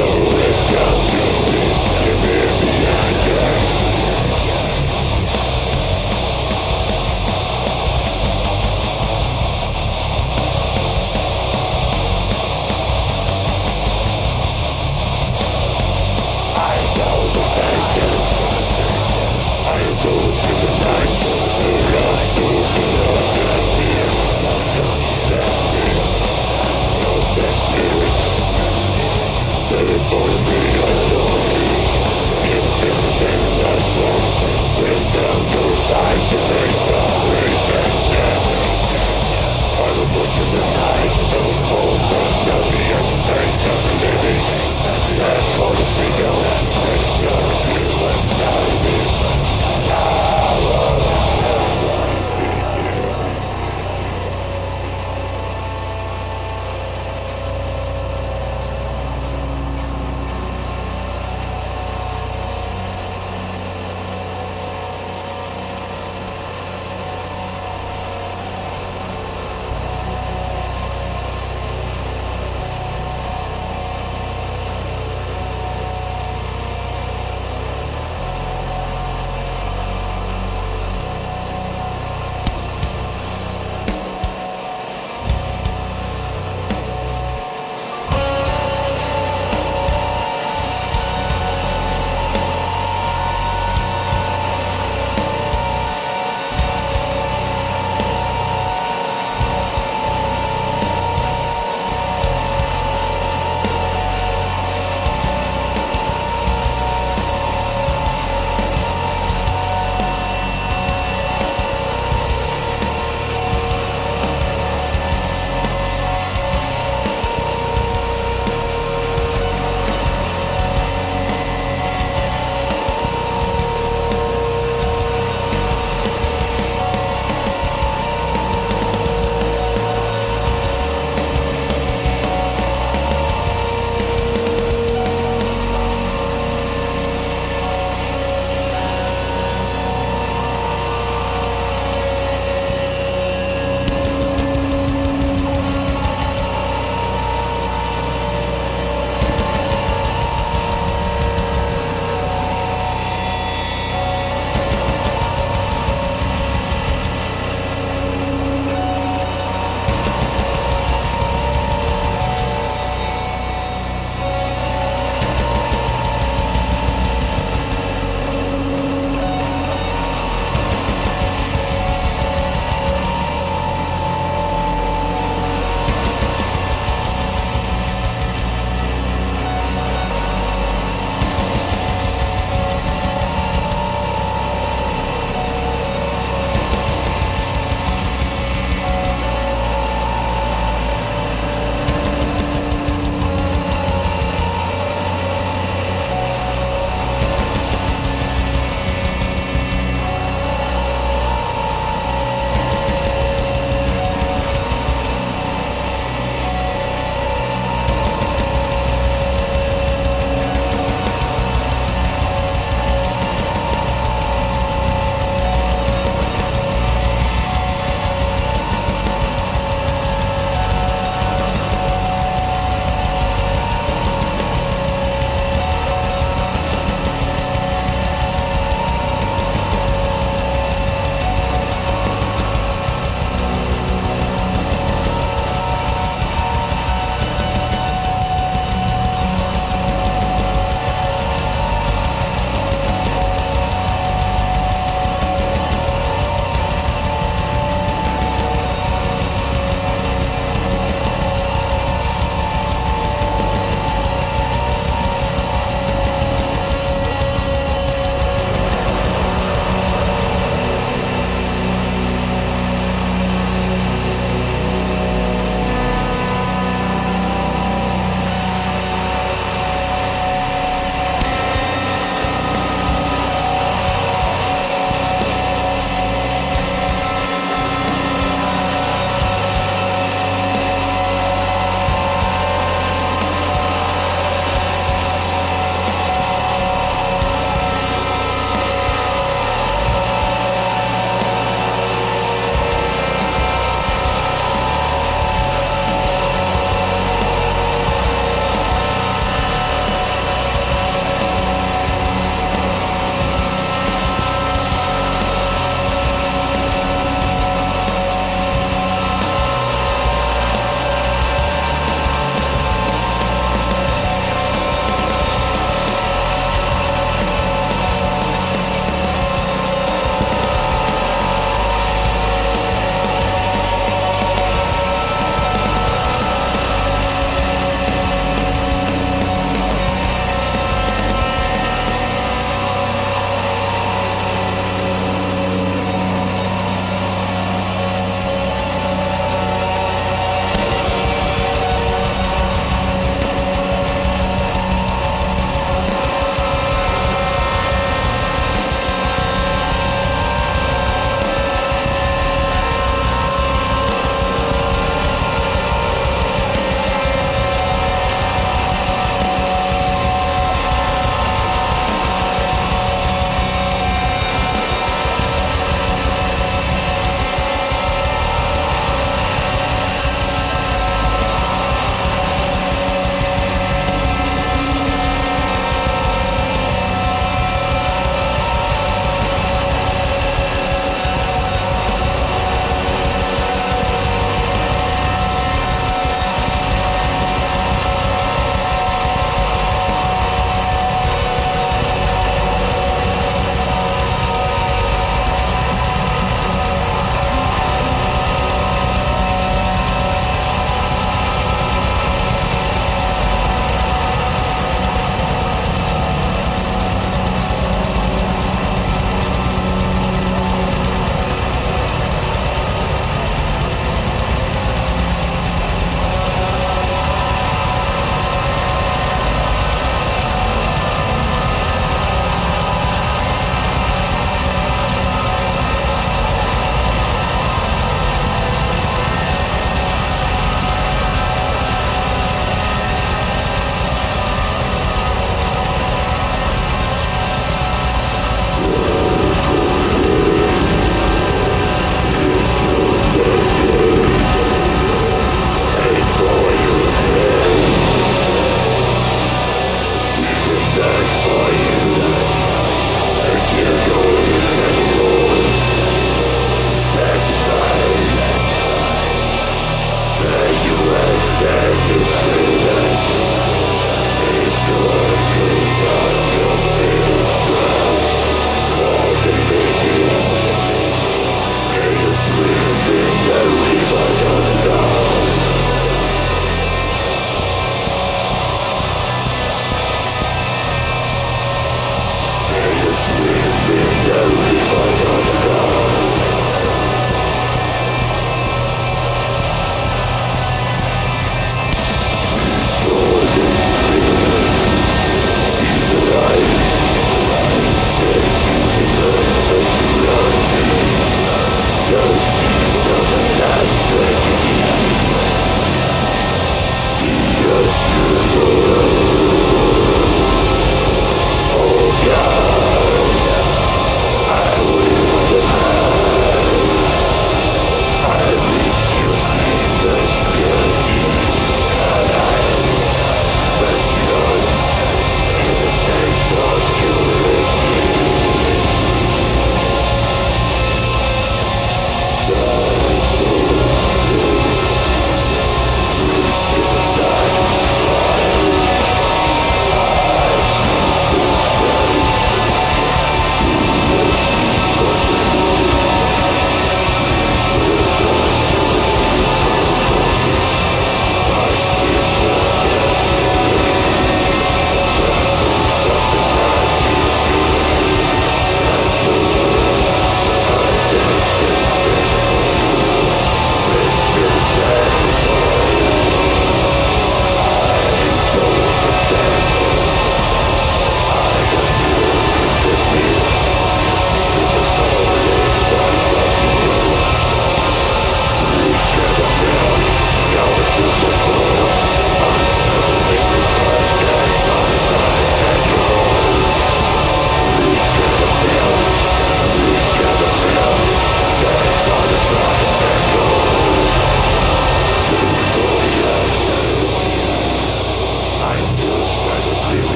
So.